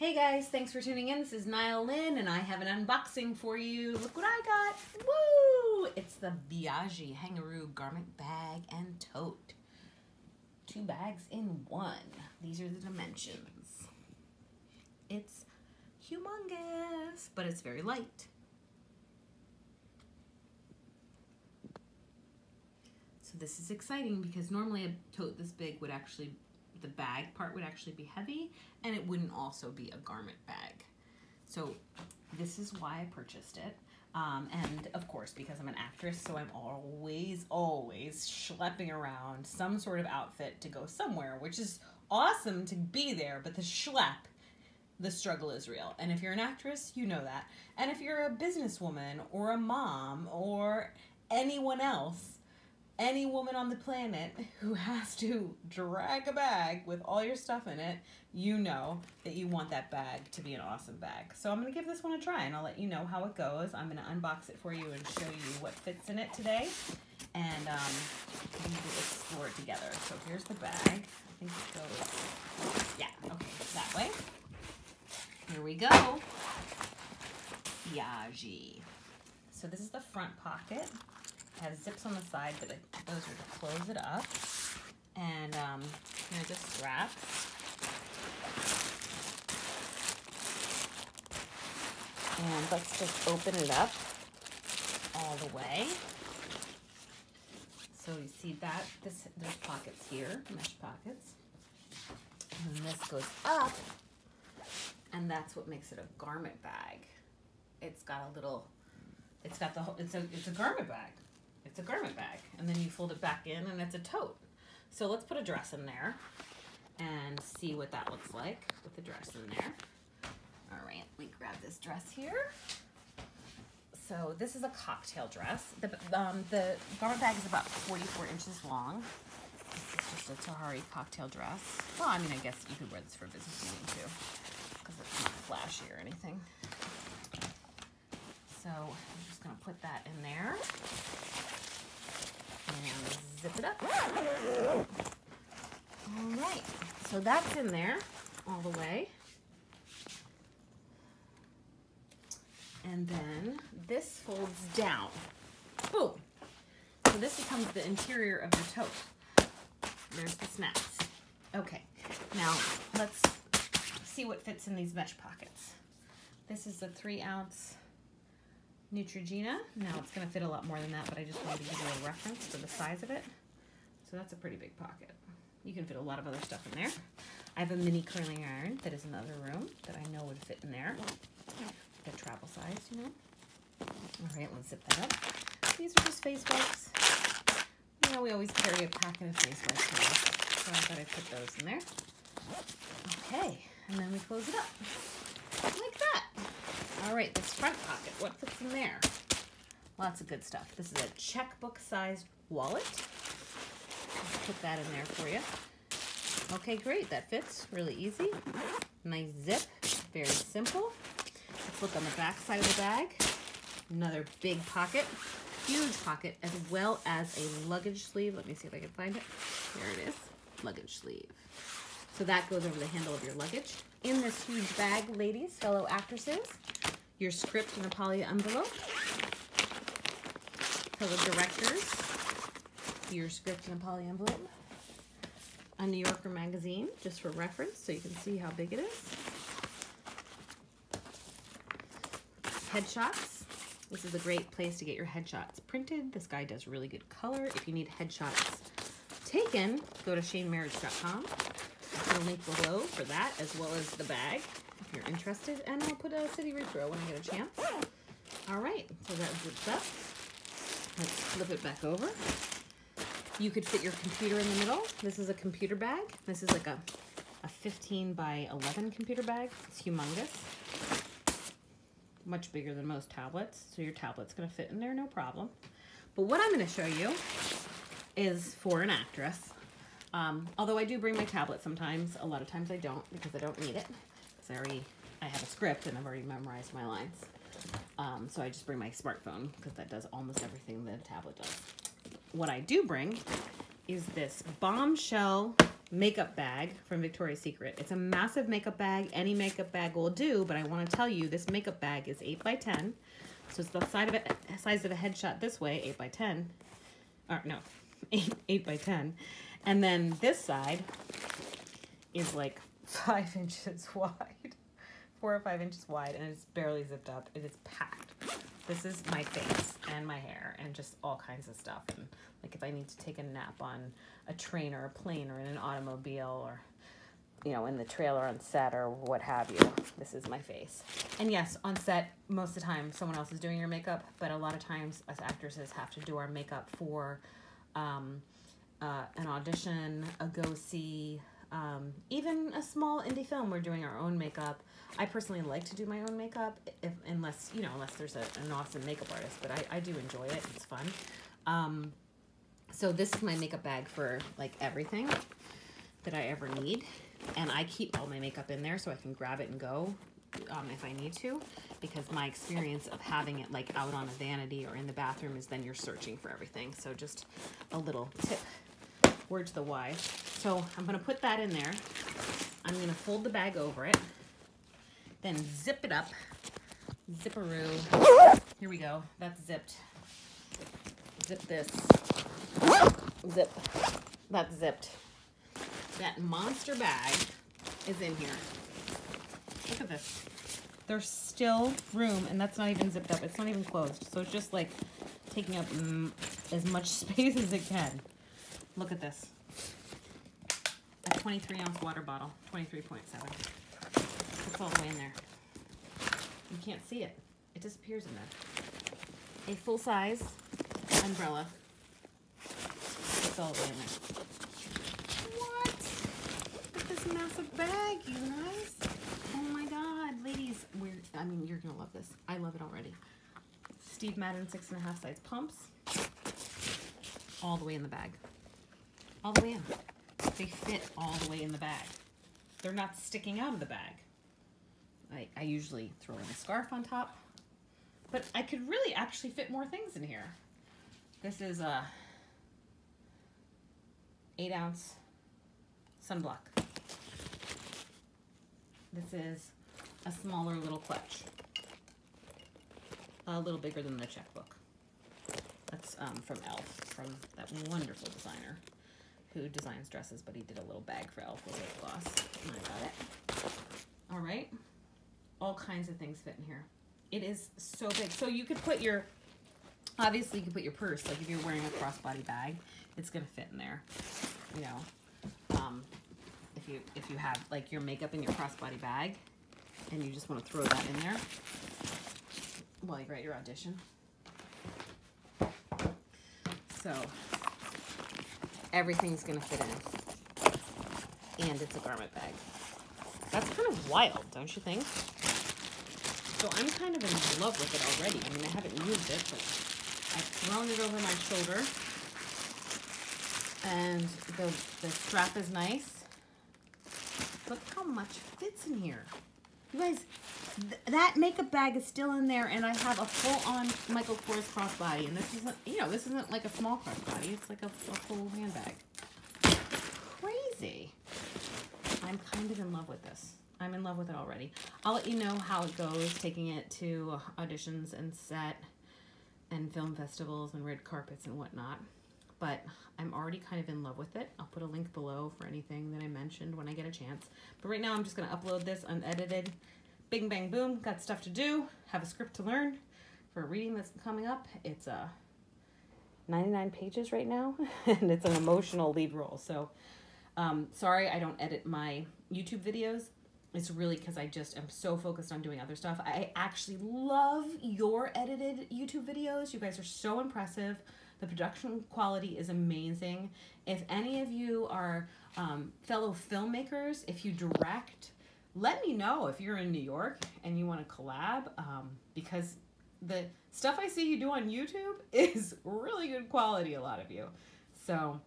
Hey guys, thanks for tuning in. This is Nyle Lynn and I have an unboxing for you. Look what I got. Woo! It's the Biaggi Hangaroo garment bag and tote. Two bags in one. These are the dimensions. It's humongous, but it's very light. So this is exciting because normally a tote this big would actually the bag part would actually be heavy and it wouldn't also be a garment bag. So this is why I purchased it. Um, and of course, because I'm an actress, so I'm always, always schlepping around some sort of outfit to go somewhere, which is awesome to be there, but the schlep, the struggle is real. And if you're an actress, you know that. And if you're a businesswoman or a mom or anyone else, any woman on the planet who has to drag a bag with all your stuff in it, you know that you want that bag to be an awesome bag. So I'm going to give this one a try and I'll let you know how it goes. I'm going to unbox it for you and show you what fits in it today. And um, we will explore it together. So here's the bag. I think it goes, yeah, okay, that way. Here we go. Biaggi. So this is the front pocket has zips on the side, but those are to close it up. And um, you just straps. And let's just open it up all the way. So you see that, this there's pockets here, mesh pockets. And this goes up, and that's what makes it a garment bag. It's got a little, it's got the whole, it's a, it's a garment bag it's a garment bag. And then you fold it back in and it's a tote. So let's put a dress in there and see what that looks like with the dress in there. All right, me grab this dress here. So this is a cocktail dress. The, um, the garment bag is about 44 inches long. This is just a Tahari cocktail dress. Well, I mean, I guess you could wear this for a business meeting too, because it's not flashy or anything. So I'm just gonna put that in there and zip it up. All right, so that's in there all the way. And then this folds down. Boom. So this becomes the interior of the tote. There's the snaps. Okay, now let's see what fits in these mesh pockets. This is a three ounce Neutrogena. Now it's going to fit a lot more than that, but I just wanted to give you a reference for the size of it. So that's a pretty big pocket. You can fit a lot of other stuff in there. I have a mini curling iron that is in the other room that I know would fit in there. The travel size, you know. All right, let's zip that up. These are just face wipes. You know, we always carry a packet of face wipes here, so I thought I'd put those in there. Okay, and then we close it up like that. All right, this front pocket, what fits in there? Lots of good stuff. This is a checkbook-sized wallet. Put that in there for you. Okay, great, that fits really easy. Nice zip, very simple. Let's look on the back side of the bag. Another big pocket, huge pocket, as well as a luggage sleeve. Let me see if I can find it. There it is, luggage sleeve. So that goes over the handle of your luggage. In this huge bag, ladies, fellow actresses, your script in a poly envelope. For the directors, your script in a poly envelope. A New Yorker magazine, just for reference, so you can see how big it is. Headshots. This is a great place to get your headshots printed. This guy does really good color. If you need headshots taken, go to shanemarriage.com. I'll link below for that, as well as the bag if you're interested. And I'll put a city repro when I get a chance. All right, so that zips up. Let's flip it back over. You could fit your computer in the middle. This is a computer bag. This is like a, a 15 by 11 computer bag. It's humongous. Much bigger than most tablets. So your tablet's gonna fit in there, no problem. But what I'm gonna show you is for an actress. Um, although I do bring my tablet sometimes, a lot of times I don't because I don't need it. I already, I have a script and I've already memorized my lines. Um, so I just bring my smartphone because that does almost everything a tablet does. What I do bring is this bombshell makeup bag from Victoria's Secret. It's a massive makeup bag. Any makeup bag will do, but I want to tell you this makeup bag is 8 by 10 So it's the side of it, size of a headshot this way, 8 by 10 Or no, 8, 8 by 10 And then this side is like 5 inches wide. 4 or 5 inches wide and it's barely zipped up. It is packed. This is my face and my hair and just all kinds of stuff. And like if I need to take a nap on a train or a plane or in an automobile or you know in the trailer on set or what have you this is my face and yes on set most of the time someone else is doing your makeup but a lot of times us actresses have to do our makeup for um, uh, an audition a go see um, even a small indie film we're doing our own makeup i personally like to do my own makeup if unless you know unless there's a, an awesome makeup artist but I, I do enjoy it it's fun um, so this is my makeup bag for like everything that I ever need. And I keep all my makeup in there so I can grab it and go um, if I need to. Because my experience of having it like out on a vanity or in the bathroom is then you're searching for everything. So just a little tip, word to the wise. So I'm gonna put that in there. I'm gonna fold the bag over it. Then zip it up. Zipperoo. Here we go, that's zipped. Zip this zip. That's zipped. That monster bag is in here. Look at this. There's still room, and that's not even zipped up. It's not even closed. So it's just like taking up mm, as much space as it can. Look at this. A 23 ounce water bottle, 23.7. It's all the way in there. You can't see it. It disappears in there. A full size umbrella It's all the way in there. What? Look at this massive bag, you guys. Oh my god, ladies. We're, I mean, you're gonna love this. I love it already. Steve Madden six and a half size pumps. All the way in the bag. All the way in. They fit all the way in the bag. They're not sticking out of the bag. I, I usually throw in a scarf on top. But I could really actually fit more things in here. This is a 8 ounce sunblock. This is a smaller little clutch. A little bigger than the checkbook. That's um, from e.l.f., from that wonderful designer who designs dresses, but he did a little bag for e.l.f. with lip gloss. And I got it. All right. All kinds of things fit in here. It is so big. So you could put your, obviously you could put your purse, like if you're wearing a crossbody bag, it's gonna fit in there you know, um, if you if you have like your makeup in your crossbody bag and you just want to throw that in there while you write your audition. So everything's gonna fit in. And it's a garment bag. That's kind of wild, don't you think? So I'm kind of in love with it already. I mean, I haven't used it, but I've thrown it over my shoulder and the, the strap is nice. Look how much fits in here. You guys, th that makeup bag is still in there, and I have a full-on Michael Kors crossbody. And this isn't, you know, this isn't like a small crossbody. It's like a, a full handbag. Crazy. I'm kind of in love with this. I'm in love with it already. I'll let you know how it goes, taking it to auditions and set and film festivals and red carpets and whatnot but I'm already kind of in love with it. I'll put a link below for anything that I mentioned when I get a chance. But right now I'm just to upload this unedited. Bing, bang, boom. Got stuff to do. Have a script to learn for a reading that's coming up. It's uh, 99 pages right now, and it's an emotional lead role. So um, sorry I don't edit my YouTube videos. It's really because I just am so focused on doing other stuff. I actually love your edited YouTube videos. You guys are so impressive. The production quality is amazing. If any of you are um, fellow filmmakers, if you direct, let me know if you're in New York and you want to collab um, because the stuff I see you do on YouTube is really good quality, a lot of you. So,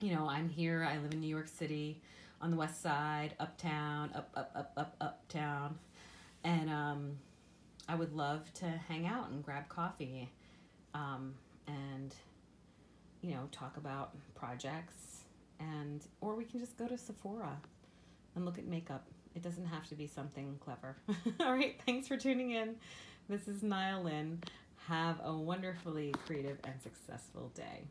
you know, I'm here, I live in New York City on the west side, uptown, up, up, up, up, uptown. And um, I would love to hang out and grab coffee. Um, and you know talk about projects and or we can just go to Sephora and look at makeup. It doesn't have to be something clever. All right, thanks for tuning in. This is Nyle Lynn. Have a wonderfully creative and successful day.